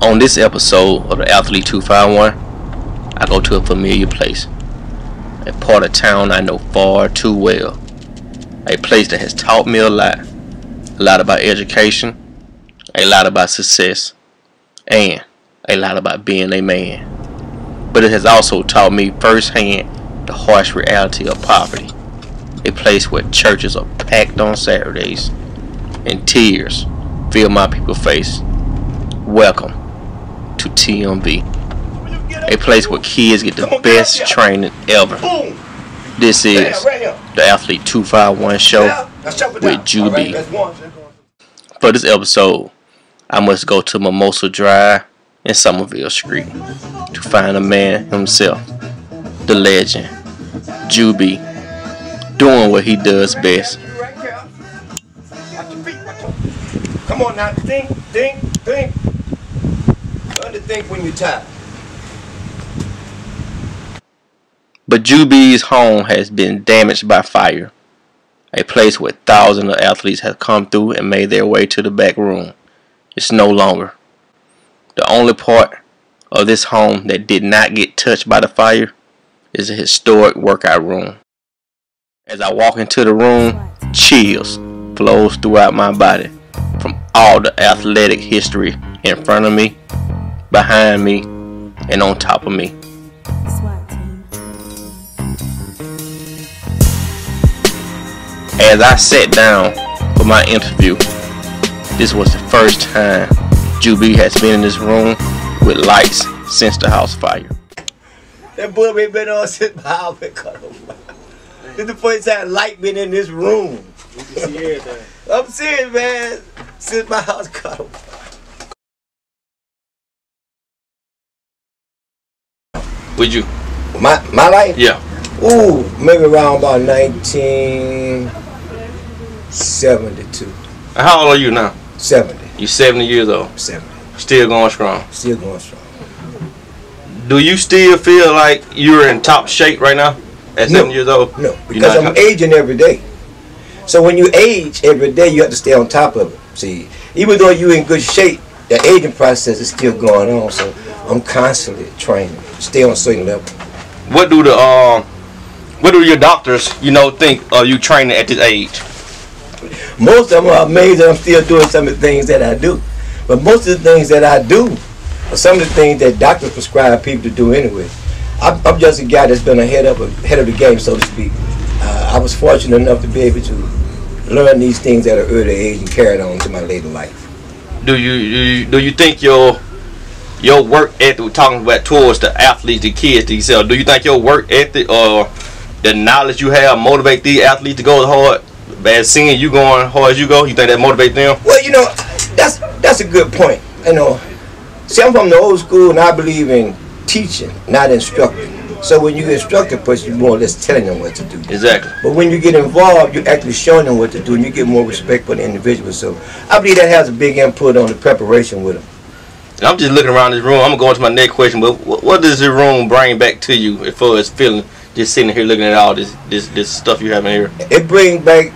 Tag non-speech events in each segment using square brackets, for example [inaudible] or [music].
On this episode of the Athlete 251, I go to a familiar place. A part of town I know far too well. A place that has taught me a lot. A lot about education, a lot about success, and a lot about being a man. But it has also taught me firsthand the harsh reality of poverty. A place where churches are packed on Saturdays and tears fill my people's face. Welcome to TMV, a place where kids get the best training ever. This is the Athlete 251 show with JueB. For this episode, I must go to Mimosa Drive and Somerville Street to find a man himself, the legend, JueB, doing what he does best. Come on now, think, think, think. Think when you're tired. But JueB's home has been damaged by fire, a place where thousands of athletes have come through and made their way to the back room. It's no longer. The only part of this home that did not get touched by the fire is a historic workout room. As I walk into the room, chills flows throughout my body from all the athletic history in front of me, behind me, and on top of me. As I sat down for my interview, this was the first time JueB has been in this room with lights since the house fire. That boy ain't been on since my house been cut over. This the first time light been in this room. I'm serious, man. Since my house cut over. Would you? My my life? Yeah. Ooh, maybe around about 1972. How old are you now? 70. You're 70 years old. 70. Still going strong. Still going strong. Do you still feel like you're in top shape right now at No. 70 years old? No, because I'm aging every day. So when you age every day, you have to stay on top of it. See, even though you're in good shape, the aging process is still going on. So I'm constantly training, stay on a certain level. What do the um what do your doctors, you know, think of you training at this age? Most of them are amazed that I'm still doing some of the things that I do. But most of the things that I do are some of the things that doctors prescribe people to do anyway. I'm, I'm just a guy that's been ahead of ahead of the game, so to speak. Uh, I was fortunate enough to be able to learn these things at an early age and carry it on to my later life. Do you, do you do you think your your work ethic we're talking about towards the athletes, the kids themselves, do you think your work ethic or the knowledge you have motivate these athletes to go as hard as seeing you going hard as you go? You think that motivate them? Well, you know, that's that's a good point. You know, see, I'm from the old school, and I believe in teaching, not instructing. So when you instruct a person, you're more or less telling them what to do. Exactly. But when you get involved, you're actually showing them what to do, and you get more respect for the individual. So I believe that has a big input on the preparation with them. I'm just looking around this room. I'm gonna go into my next question, but what, what does the room bring back to you as far as feeling just sitting here looking at all this this this stuff you have in here? It brings back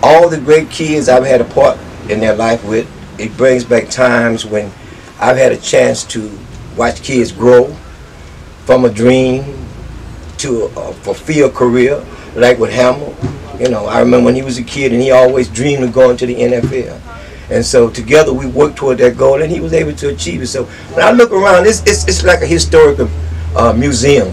all the great kids I've had a part in their life with. It brings back times when I've had a chance to watch kids grow from a dream to a fulfilled career, like with Hamill. You know, I remember when he was a kid and he always dreamed of going to the NFL. And so together we worked toward that goal and he was able to achieve it. So when I look around, it's, it's, it's like a historical uh, museum.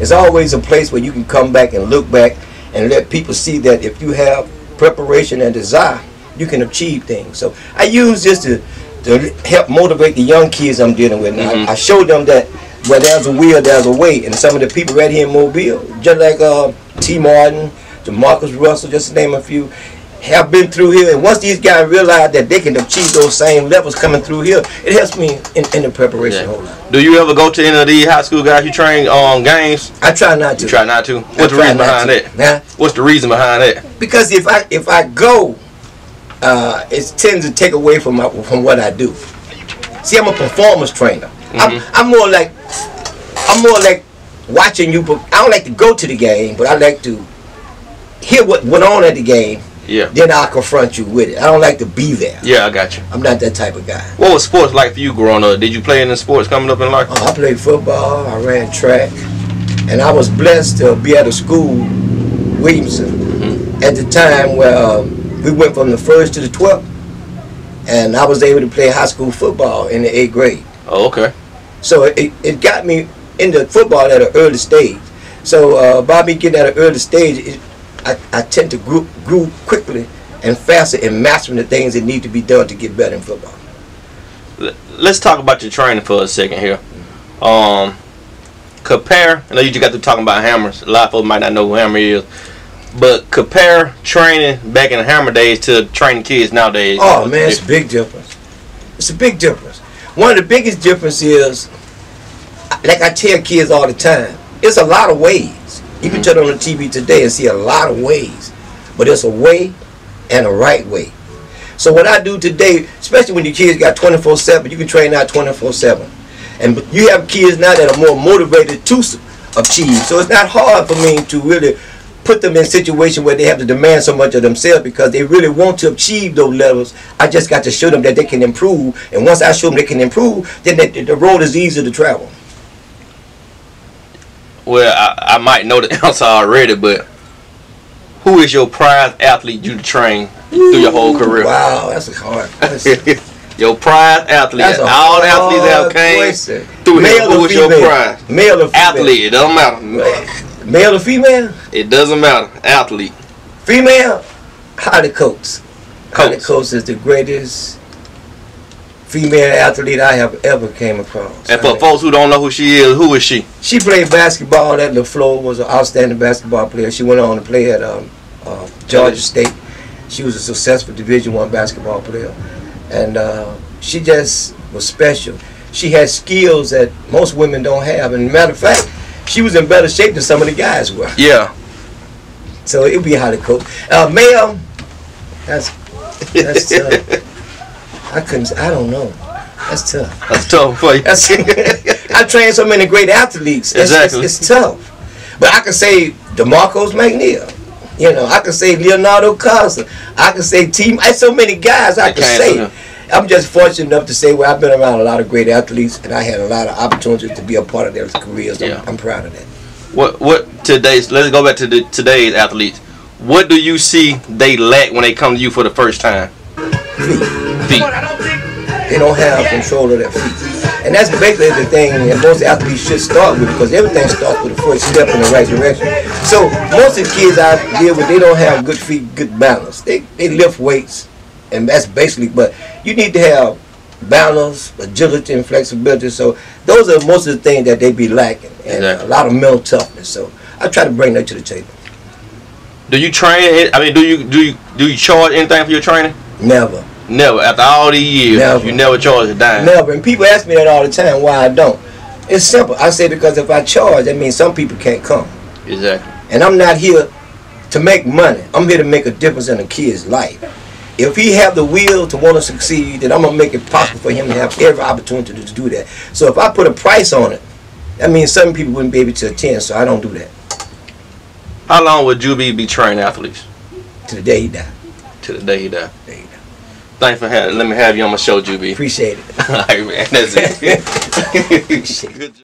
It's always a place where you can come back and look back and let people see that if you have preparation and desire, you can achieve things. So I use this to, to help motivate the young kids I'm dealing with. Now, Mhm. I, I show them that where there's a will, there's a way. And some of the people right here in Mobile, just like uh, Tee Martin, Jamarcus Russell, just to name a few, have been through here. And once these guys realize that they can achieve those same levels coming through here, it helps me in, in the preparation Yeah. whole lot. Do you ever go to any of these high school guys you train on games? I try not to. You try not to. I What's the reason behind to. that? Huh? What's the reason behind that? Because if I if I go, uh, it tends to take away from my, from what I do. See, I'm a performance trainer. I'm, Mhm. I'm more like I'm more like watching you. But I don't like to go to the game, but I like to hear what went on at the game Yeah. then I'll confront you with it. I don't like to be there. Yeah, I got you. I'm not that type of guy. What was sports like for you growing up? Did you play any sports coming up in life? Oh, I played football, I ran track, and I was blessed to be at a school, Williamson, Mm-hmm. at the time where um, we went from the first to the 12th, and I was able to play high school football in the eighth grade. Oh, okay. So it, it got me into football at an early stage. So uh, by me getting at an early stage, it, I, I tend to grow, grew quickly and faster in mastering the things that need to be done to get better in football. Let's talk about your training for a second here. Um, compare. I know you just got to talking about hammers. A lot of folks might not know who hammer is, but compare training back in the hammer days to training kids nowadays. Oh man, it's a big difference. It's a big difference. One of the biggest difference is, like I tell kids all the time, it's a lot of ways. You can turn on the TV today and see a lot of ways, but it's a way and a right way. So what I do today, especially when your kids got 24/7, you can train out 24/7, and you have kids now that are more motivated to achieve. So it's not hard for me to really put them in a situation where they have to demand so much of themselves because they really want to achieve those levels. I just got to show them that they can improve, and once I show them they can improve, then the, the road is easier to travel. Well, I, I might know the [laughs] answer already, but who is your prize athlete you train through your whole career? Wow, that's a hard [laughs] question. your prize athlete. That's All the athletes that hard came question. through here. Male Who or was your prize? Male or female? Athlete. It doesn't matter. Male or female? It doesn't matter. Athlete. Female, Coates. Holly Coates. Coates is the greatest female athlete I have ever came across. And I for mean, folks who don't know who she is, who is she? she played basketball at LeFlore, was an outstanding basketball player. She went on to play at um, uh, Georgia State. She was a successful Division One basketball player, and uh, she just was special. She had skills that most women don't have, and matter of fact, she was in better shape than some of the guys were. Yeah. So it'd be Holly Coates. Uh, male, that's that's tough. [laughs] I couldn't. I don't know. That's tough. [laughs] That's tough for you. [laughs] I trained so many great athletes. It's, Exactly. It's, it's tough. But I could say DeMarcos McNeil. You know, I could say Leonardo Costa. I could say team. I so many guys I could say. I'm just fortunate enough to say where I've been around a lot of great athletes, and I had a lot of opportunities to be a part of their careers. I'm- Yeah. I'm proud of that. What what today's let's go back to the today's athletes. What do you see they lack when they come to you for the first time? [laughs] Feet. They don't have control of their feet. And that's basically the thing that most athletes should start with because everything starts with the first step in the right direction. So most of the kids I deal with, they don't have good feet, good balance. They, they lift weights, and that's basically, but you need to have balance, agility, and flexibility. So those are most of the things that they be lacking. And Exactly. a lot of mental toughness. So I try to bring that to the table. Do you train? I mean, do you do you do you charge anything for your training? Never. Never. After all these years, Never. you never charge a dime. Never. And people ask me that all the time why I don't. It's simple. I say because if I charge, that means some people can't come. Exactly. And I'm not here to make money. I'm here to make a difference in a kid's life. If he have the will to want to succeed, then I'm gonna make it possible for him to have every opportunity to do that. So if I put a price on it, that means some people wouldn't be able to attend. So I don't do that. How long would JueB be training athletes? To the day he died. To the day he died. There you go. Thanks for having. Let me have you on my show, JueB. Appreciate it. [laughs] all right, man. That's it. [laughs] Appreciate it. [laughs] Good